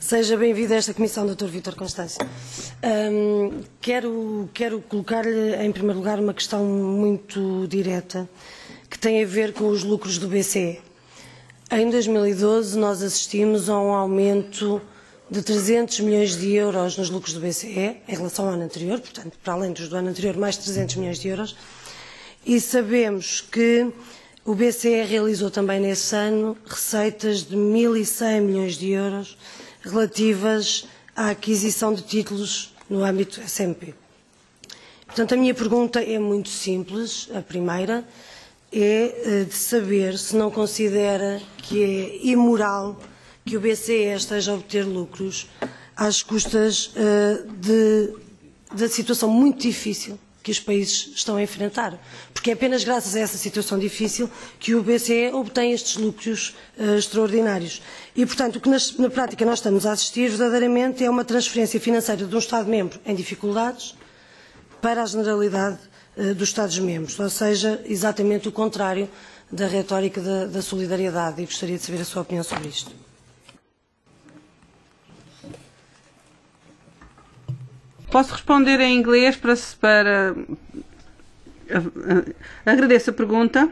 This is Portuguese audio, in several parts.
Seja bem-vindo a esta comissão, Dr. Vítor Constâncio. Um, quero quero colocar-lhe, em primeiro lugar, uma questão muito direta, que tem a ver com os lucros do BCE. Em 2012, nós assistimos a um aumento de 300 milhões de euros nos lucros do BCE, em relação ao ano anterior, portanto, para além dos do ano anterior, mais 300 milhões de euros, e sabemos que o BCE realizou também nesse ano receitas de 1.100 milhões de euros, relativas à aquisição de títulos no âmbito SMP. Portanto, a minha pergunta é muito simples. A primeira é eh, de saber se não considera que é imoral que o BCE esteja a obter lucros às custas uh, de, da situação muito difícil que os países estão a enfrentar. Porque é apenas graças a essa situação difícil que o BCE obtém estes lucros uh, extraordinários. E, portanto, o que nas, na prática nós estamos a assistir verdadeiramente é uma transferência financeira de um Estado-membro em dificuldades para a generalidade uh, dos Estados-membros. Ou seja, exatamente o contrário da retórica da, da solidariedade. E gostaria de saber a sua opinião sobre isto. Posso responder em inglês para. para... Agradeço a pergunta.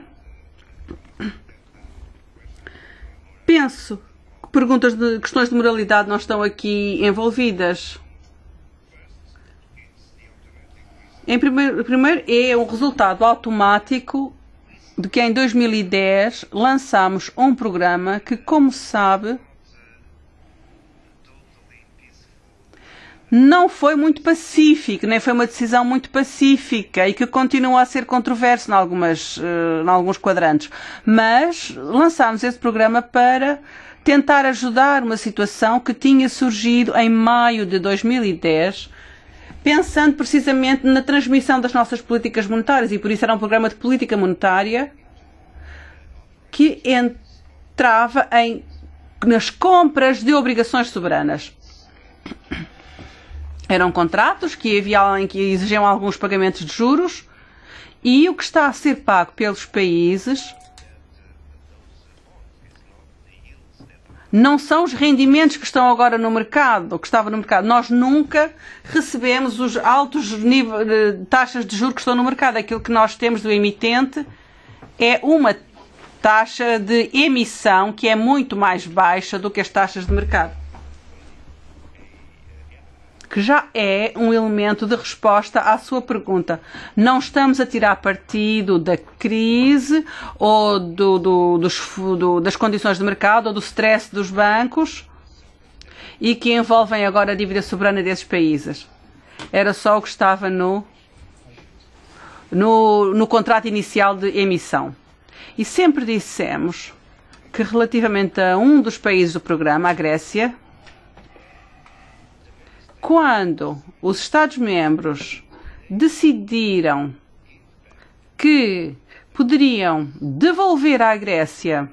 Penso que perguntas de questões de moralidade não estão aqui envolvidas. Em primeiro, primeiro é um resultado automático de que em 2010 lançámos um programa que, como sabe, não foi muito pacífico, nem foi uma decisão muito pacífica e que continua a ser controverso em, uh, em alguns quadrantes. Mas lançámos esse programa para tentar ajudar uma situação que tinha surgido em maio de 2010, pensando precisamente na transmissão das nossas políticas monetárias e por isso era um programa de política monetária que entrava em, nas compras de obrigações soberanas. Eram contratos que havia que exigiam alguns pagamentos de juros e o que está a ser pago pelos países não são os rendimentos que estão agora no mercado, que estavam no mercado. Nós nunca recebemos os altos níveis taxas de juros que estão no mercado. Aquilo que nós temos do emitente é uma taxa de emissão que é muito mais baixa do que as taxas de mercado que já é um elemento de resposta à sua pergunta. Não estamos a tirar partido da crise ou do, do, dos, do, das condições de mercado ou do stress dos bancos e que envolvem agora a dívida soberana desses países. Era só o que estava no, no, no contrato inicial de emissão. E sempre dissemos que relativamente a um dos países do programa, a Grécia, quando os Estados-membros decidiram que poderiam devolver à Grécia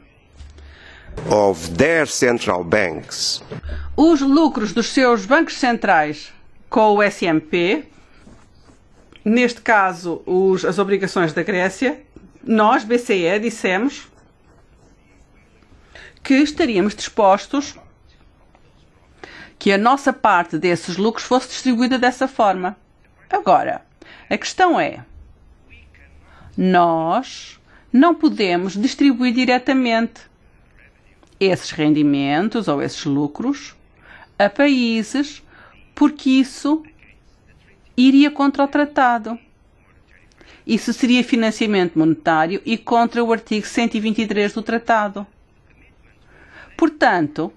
os lucros dos seus bancos centrais com o SMP, neste caso os, as obrigações da Grécia, nós, BCE, dissemos que estaríamos dispostos que a nossa parte desses lucros fosse distribuída dessa forma. Agora, a questão é: nós não podemos distribuir diretamente esses rendimentos ou esses lucros a países, porque isso iria contra o tratado. Isso seria financiamento monetário e contra o artigo 123 do tratado. Portanto,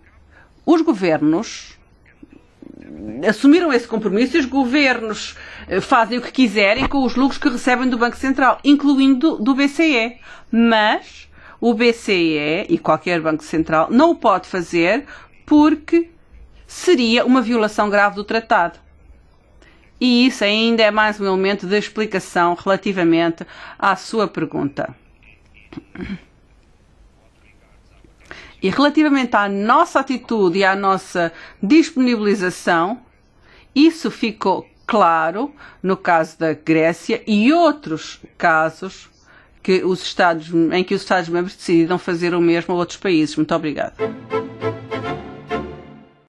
os governos assumiram esse compromisso e os governos eh, fazem o que quiserem com os lucros que recebem do Banco Central, incluindo do BCE. Mas o BCE e qualquer Banco Central não o pode fazer porque seria uma violação grave do tratado. E isso ainda é mais um elemento de explicação relativamente à sua pergunta. E relativamente à nossa atitude e à nossa disponibilização, isso ficou claro no caso da Grécia e outros casos que os Estados, em que os Estados-membros decidiram fazer o mesmo a outros países. Muito obrigada.